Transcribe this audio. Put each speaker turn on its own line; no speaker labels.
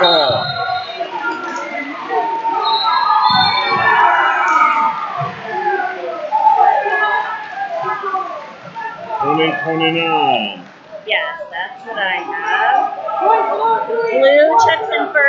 ball. Twenty twenty nine.
Yes, that's what I have. Blue checks in first.